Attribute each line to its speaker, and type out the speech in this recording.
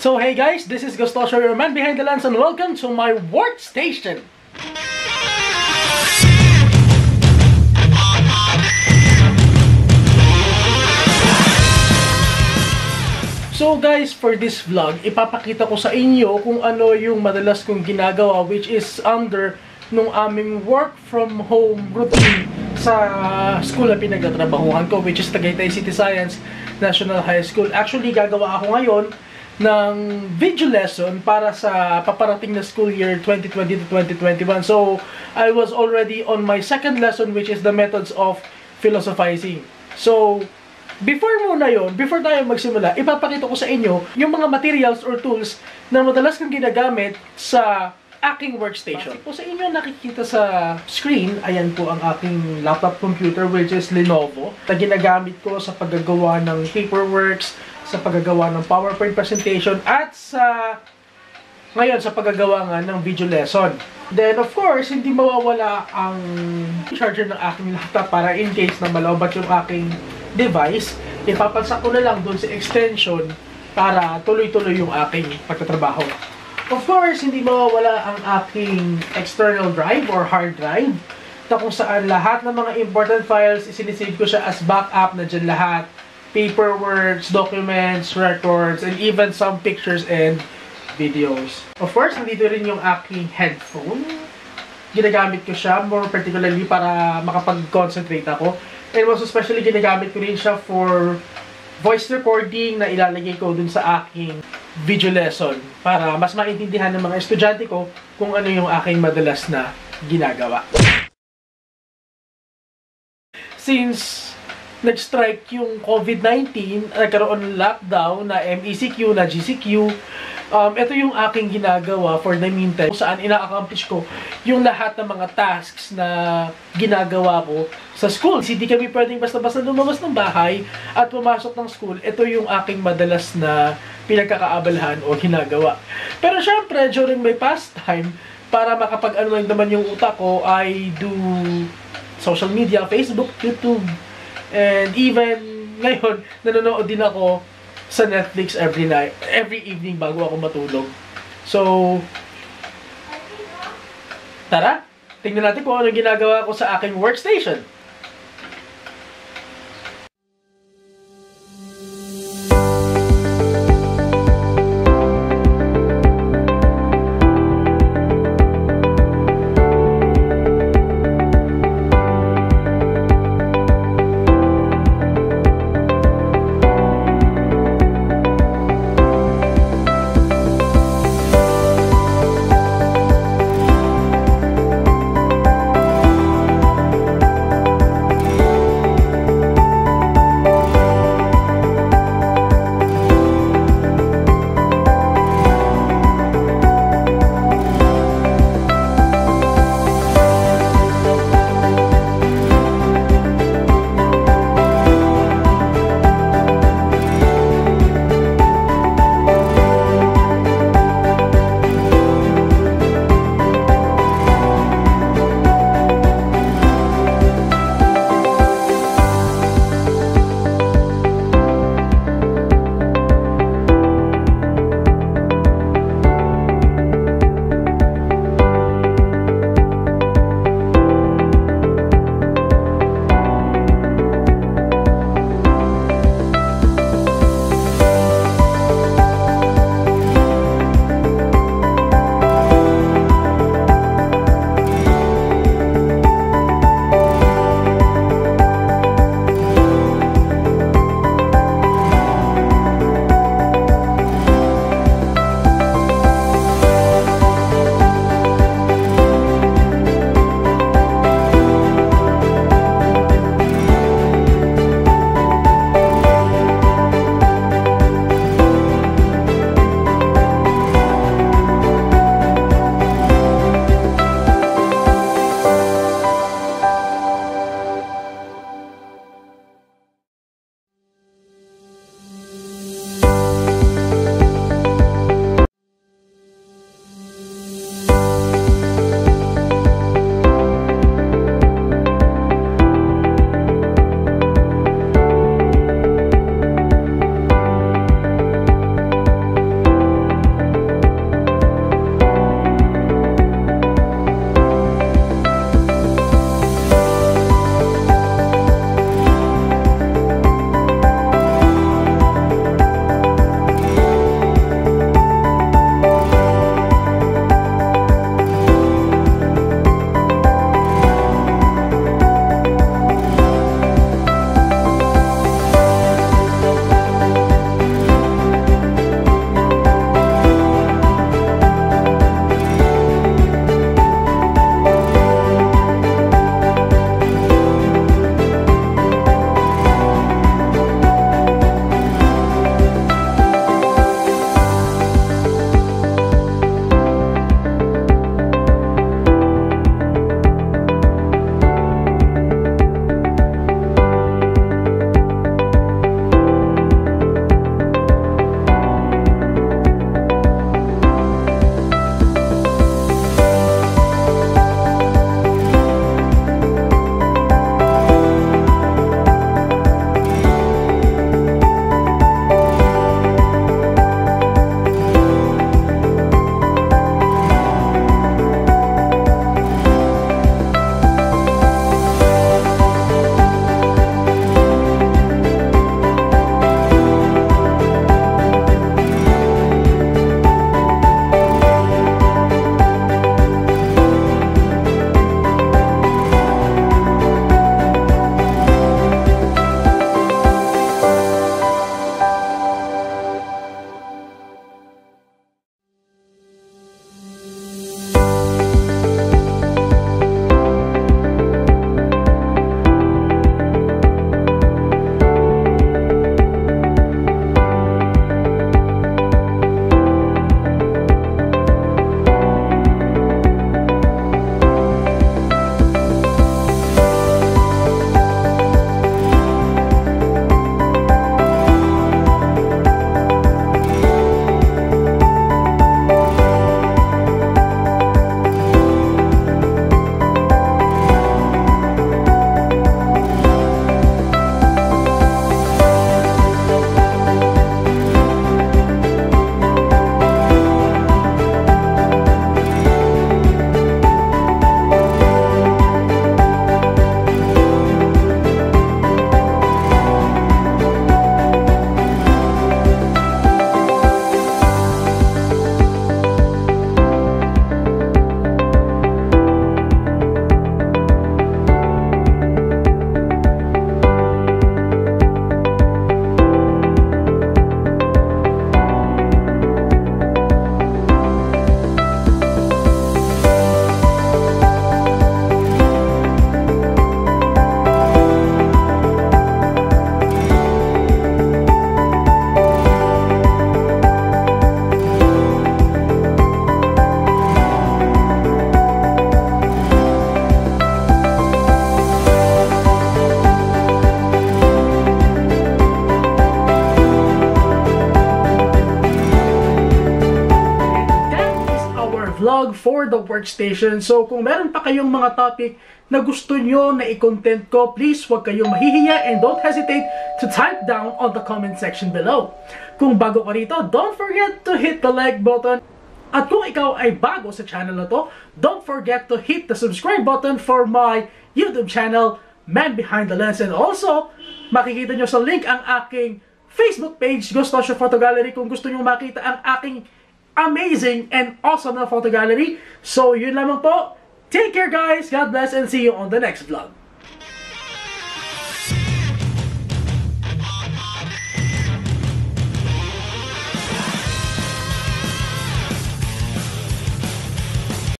Speaker 1: So hey guys, this is Gustosho, your man behind the lens and welcome to my workstation. So guys, for this vlog, ipapakita ko sa inyo kung ano yung madalas kong ginagawa which is under nung aming work from home routine sa school na pinagtatrabahuhan ko which is Tagaytay City Science National High School. Actually, gagawa ako ngayon ng video lesson para sa paparating na school year 2020 to 2021. So, I was already on my second lesson which is the methods of philosophizing. So, Before muna yon, before tayo magsimula, ipapakita ko sa inyo yung mga materials or tools na madalas kong ginagamit sa aking workstation. Po sa inyo nakikita sa screen, ayan po ang aking laptop computer which is Lenovo na ginagamit ko sa paggagawa ng paperworks, sa paggagawa ng PowerPoint presentation at sa ngayon sa paggagawa nga ng video lesson. Then of course, hindi mawawala ang charger ng aking laptop para in case na malabat yung aking device, ipapansak ko na lang dun sa extension para tuloy-tuloy yung aking pagtatrabaho. Of course, hindi mawawala ang aking external drive or hard drive na kung saan lahat ng mga important files isinisave ko siya as backup na dyan lahat. Paperworks, documents, records, and even some pictures and videos. Of course, nandito rin yung aking headphone. Ginagamit ko siya more particularly para makapag-concentrate ako. And most especially, ginagamit ko rin siya for voice recording na ilalagay ko dun sa aking video lesson para mas maintindihan ng mga estudyante ko kung ano yung aking madalas na ginagawa. Since nag-strike yung COVID-19, nagkaroon ng lockdown na MECQ, na GCQ, um, ito yung aking ginagawa for the meantime, saan ina-accomplish ko yung lahat ng mga tasks na ginagawa ko sa school. Hindi kami pwedeng basta-basta lumabas ng bahay at pumasok ng school. Ito yung aking madalas na pinagkakaabalahan o ginagawa. Pero syempre, during my pastime, para makapag-ano naman yung utak ko, I do social media, Facebook, YouTube, and even ngayon, nanonood din ako sa Netflix every night, every evening bago ako matulog. So, tara, tingnan natin kung ano ginagawa ko sa aking workstation. Vlog for the workstation. So kung meron pa kayong mga topic na gusto nyo na i-content ko, please huwag kayong mahihiya and don't hesitate to type down on the comment section below. Kung bago ka rito, don't forget to hit the like button. At kung ikaw ay bago sa channel na to, don't forget to hit the subscribe button for my YouTube channel, Man Behind the Lens. And also, makikita nyo sa link ang aking Facebook page, Gustosio Photo Gallery, kung gusto nyo makita ang aking amazing and awesome na photo gallery. So, yun lamang po. Take care guys, God bless, and see you on the next vlog.